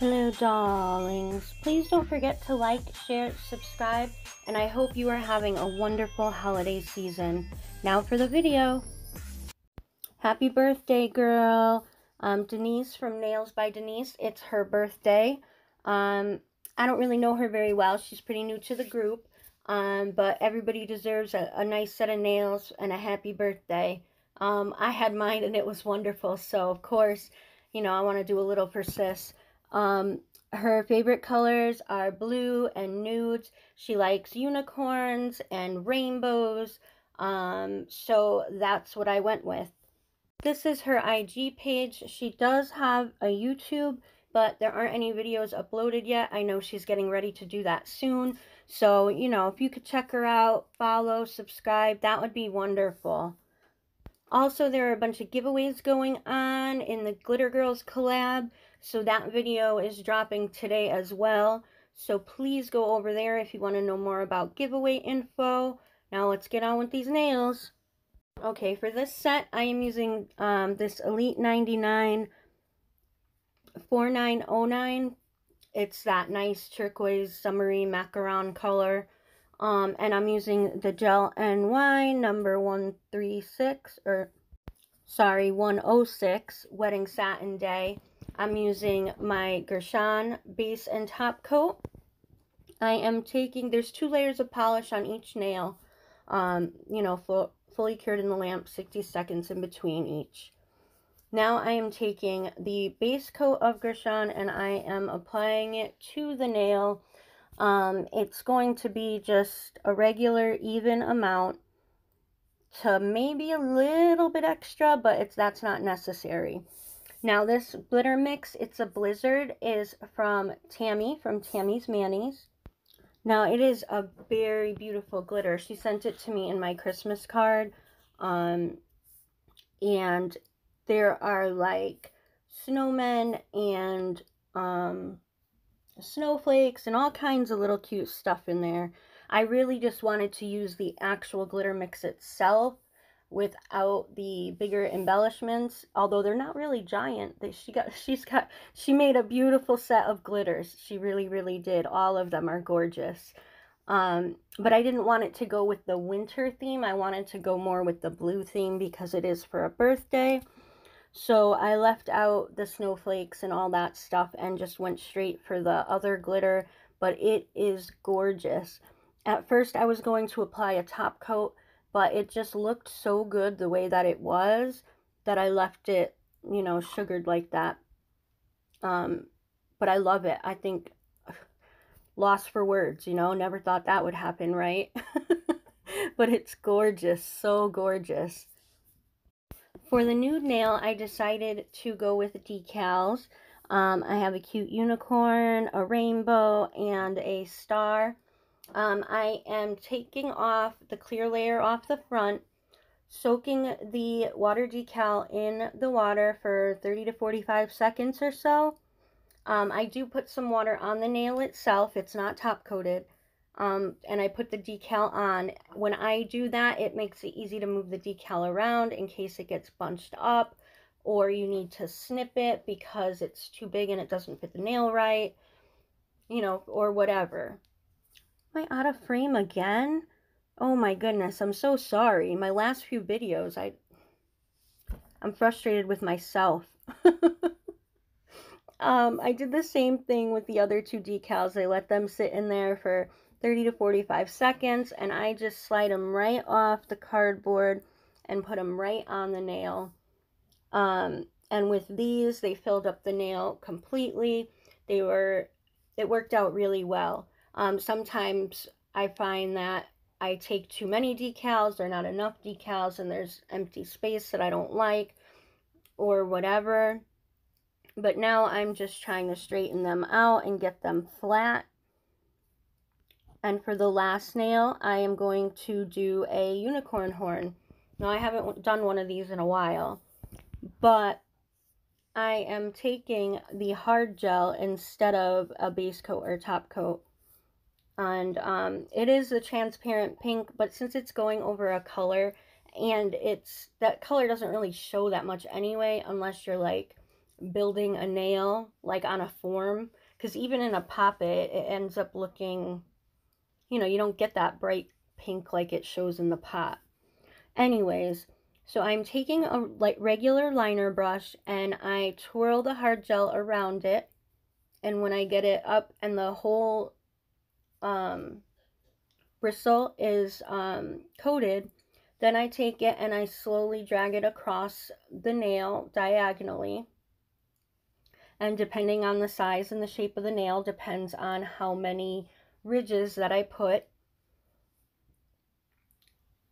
Hello, darlings. Please don't forget to like, share, subscribe, and I hope you are having a wonderful holiday season. Now for the video. Happy birthday, girl. Um, Denise from Nails by Denise. It's her birthday. Um, I don't really know her very well. She's pretty new to the group. Um, but everybody deserves a, a nice set of nails and a happy birthday. Um, I had mine and it was wonderful. So, of course, you know, I want to do a little persist. Um, her favorite colors are blue and nudes. She likes unicorns and rainbows. Um, so that's what I went with. This is her IG page. She does have a YouTube, but there aren't any videos uploaded yet. I know she's getting ready to do that soon. So, you know, if you could check her out, follow, subscribe, that would be wonderful. Also, there are a bunch of giveaways going on in the Glitter Girls collab. So that video is dropping today as well. So please go over there if you want to know more about giveaway info. Now let's get on with these nails. Okay, for this set, I am using um, this Elite 99 4909. It's that nice turquoise summery macaron color. Um, and I'm using the Gel NY number 136, or sorry, 106 Wedding Satin Day. I'm using my Gershon base and top coat. I am taking, there's two layers of polish on each nail, um, you know, full, fully cured in the lamp, 60 seconds in between each. Now I am taking the base coat of Gershon and I am applying it to the nail. Um, it's going to be just a regular even amount to maybe a little bit extra, but it's that's not necessary. Now this glitter mix, it's a blizzard, is from Tammy, from Tammy's Manis. Now it is a very beautiful glitter. She sent it to me in my Christmas card. Um, and there are like snowmen and um, snowflakes and all kinds of little cute stuff in there. I really just wanted to use the actual glitter mix itself without the bigger embellishments although they're not really giant. They, she got she's got she made a beautiful set of glitters. She really really did. All of them are gorgeous. Um, but I didn't want it to go with the winter theme. I wanted to go more with the blue theme because it is for a birthday. So I left out the snowflakes and all that stuff and just went straight for the other glitter but it is gorgeous. At first I was going to apply a top coat but it just looked so good the way that it was that I left it, you know, sugared like that. Um, but I love it. I think lost for words, you know, never thought that would happen, right? but it's gorgeous, so gorgeous. For the nude nail, I decided to go with decals. Um, I have a cute unicorn, a rainbow, and a star. Um, I am taking off the clear layer off the front, soaking the water decal in the water for 30 to 45 seconds or so. Um, I do put some water on the nail itself. It's not top coated. Um, and I put the decal on. When I do that, it makes it easy to move the decal around in case it gets bunched up or you need to snip it because it's too big and it doesn't fit the nail right, you know, or whatever. I out of frame again? Oh my goodness, I'm so sorry. My last few videos, I, I'm frustrated with myself. um, I did the same thing with the other two decals. I let them sit in there for 30 to 45 seconds, and I just slide them right off the cardboard and put them right on the nail. Um, and with these, they filled up the nail completely. They were, it worked out really well. Um, sometimes I find that I take too many decals, there are not enough decals, and there's empty space that I don't like, or whatever. But now I'm just trying to straighten them out and get them flat. And for the last nail, I am going to do a unicorn horn. Now, I haven't done one of these in a while, but I am taking the hard gel instead of a base coat or top coat and um, it is a transparent pink but since it's going over a color and it's that color doesn't really show that much anyway unless you're like building a nail like on a form because even in a poppet it ends up looking you know you don't get that bright pink like it shows in the pot. Anyways so I'm taking a like regular liner brush and I twirl the hard gel around it and when I get it up and the whole um, bristle is um, coated then I take it and I slowly drag it across the nail diagonally and depending on the size and the shape of the nail depends on how many ridges that I put.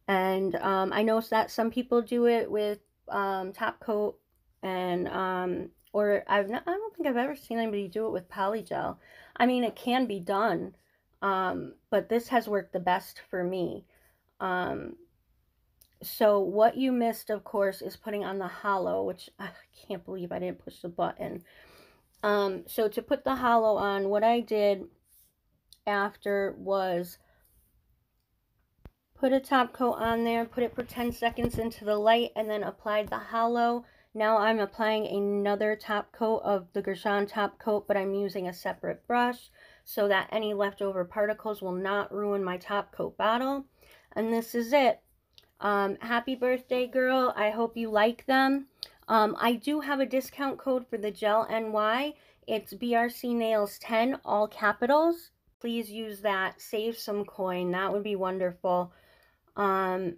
And um, I noticed that some people do it with um, top coat and um, or I've not, I don't think I've ever seen anybody do it with polygel. I mean, it can be done, um, but this has worked the best for me. Um, so what you missed, of course, is putting on the holo, which I can't believe I didn't push the button. Um, so to put the holo on, what I did after was put a top coat on there, put it for 10 seconds into the light, and then applied the holo. Now I'm applying another top coat of the Gershon top coat, but I'm using a separate brush so that any leftover particles will not ruin my top coat bottle. And this is it. Um, happy birthday, girl. I hope you like them. Um, I do have a discount code for the Gel NY. It's BRC Nails 10, all capitals. Please use that. Save some coin. That would be wonderful. Um,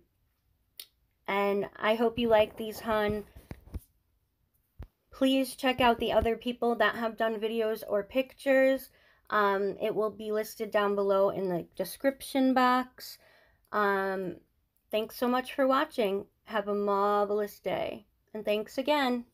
and I hope you like these, hun. Please check out the other people that have done videos or pictures. Um, it will be listed down below in the description box. Um, thanks so much for watching. Have a marvelous day. And thanks again.